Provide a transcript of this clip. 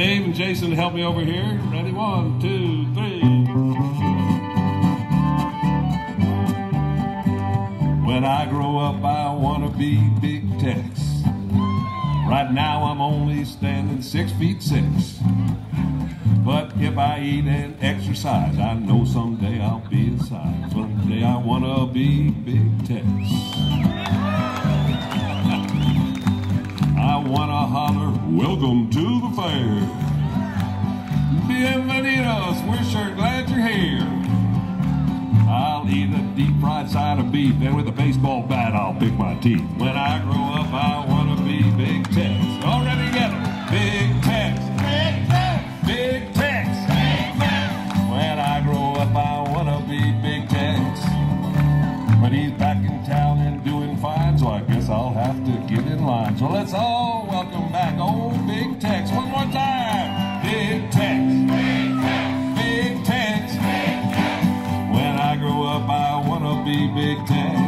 Dave and Jason to help me over here. Ready? One, two, three. When I grow up, I want to be Big Tex. Right now, I'm only standing six feet six. But if I eat and exercise, I know someday I'll be a size. Someday I want to be Big Tex. I want to holler, welcome to the fair. Bienvenidos, we're sure glad you're here. I'll eat a deep fried side of beef, and with a baseball bat, I'll pick my teeth. When I grow up, I want to be Big Tex. Already together, Big Tex. Big Tex. Big Tex. When I grow up, I want to be Big Tex. But he's back in town and doing fine, so I guess I'll have to get in line. So let's all welcome be Big Tex.